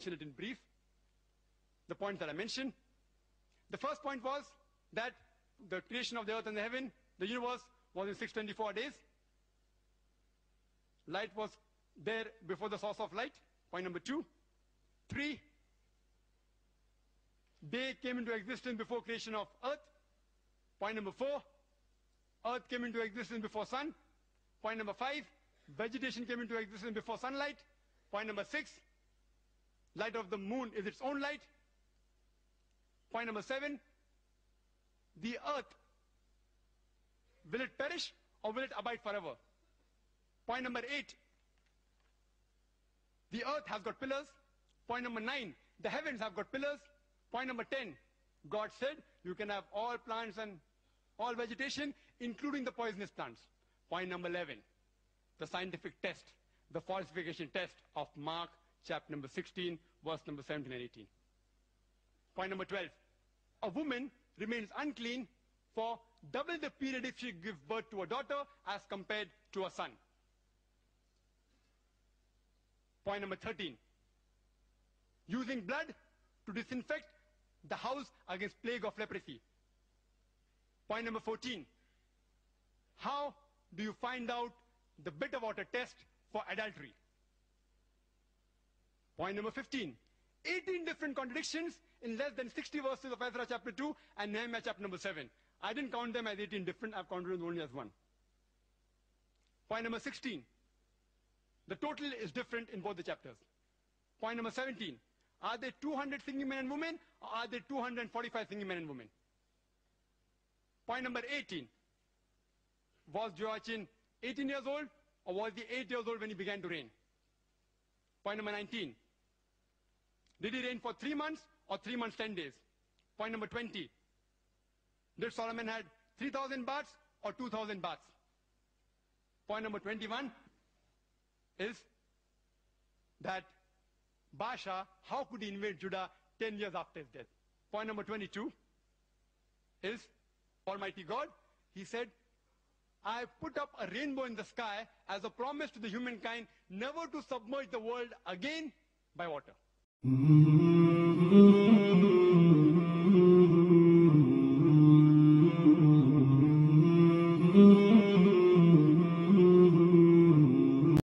mention it in brief. The point that I mentioned. The first point was that the creation of the earth and the heaven, the universe, was in 624 days. Light was there before the source of light. Point number two. Three, day came into existence before creation of earth. Point number four, earth came into existence before sun. Point number five, vegetation came into existence before sunlight. Point number six, light of the moon is its own light. Point number seven, the earth, will it perish or will it abide forever? Point number eight, the earth has got pillars. Point number nine, the heavens have got pillars. Point number 10, God said you can have all plants and all vegetation, including the poisonous plants. Point number 11, the scientific test, the falsification test of Mark chapter number 16, verse number 17 and 18. Point number 12, a woman remains unclean for double the period if she gives birth to a daughter as compared to a son. Point number 13, using blood to disinfect the house against plague of leprosy. Point number 14. How do you find out the bitter water test for adultery? Point number 15. 18 different contradictions in less than 60 verses of Ezra chapter 2 and Nehemiah chapter number 7. I didn't count them as 18 different, I've counted them only as one. Point number 16. The total is different in both the chapters. Point number 17. Are there 200 singing men and women or are there 245 singing men and women? Point number 18. Was Joachim 18 years old or was he 8 years old when he began to reign? Point number 19. Did he reign for 3 months or 3 months 10 days? Point number 20. Did Solomon had 3,000 baths or 2,000 baths? Point number 21 is that Baasha, how could he invade Judah 10 years after his death? Point number 22 is Almighty God. He said, I put up a rainbow in the sky as a promise to the humankind never to submerge the world again by water. Mm-hmm.